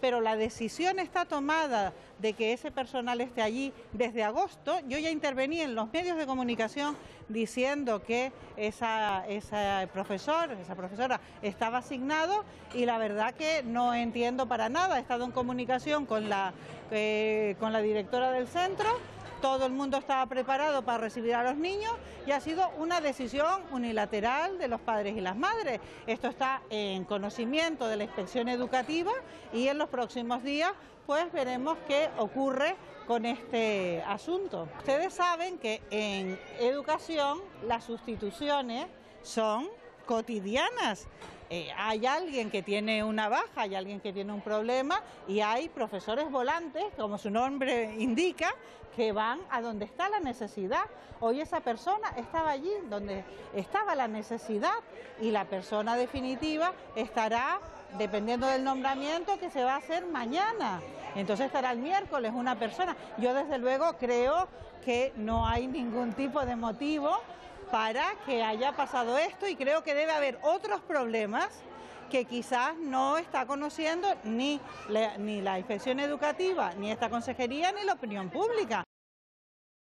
pero la decisión está tomada de que ese personal esté allí desde agosto. Yo ya intervení en los medios de comunicación diciendo que esa, profesor, esa profesora estaba asignado y la verdad que no entiendo para nada. He estado en comunicación con la, eh, con la directora del centro todo el mundo estaba preparado para recibir a los niños y ha sido una decisión unilateral de los padres y las madres. Esto está en conocimiento de la inspección educativa y en los próximos días pues veremos qué ocurre con este asunto. Ustedes saben que en educación las sustituciones son cotidianas. Eh, hay alguien que tiene una baja, hay alguien que tiene un problema y hay profesores volantes, como su nombre indica, que van a donde está la necesidad. Hoy esa persona estaba allí donde estaba la necesidad y la persona definitiva estará dependiendo del nombramiento que se va a hacer mañana. Entonces estará el miércoles una persona. Yo desde luego creo que no hay ningún tipo de motivo para que haya pasado esto y creo que debe haber otros problemas que quizás no está conociendo ni la, ni la inspección educativa, ni esta consejería, ni la opinión pública.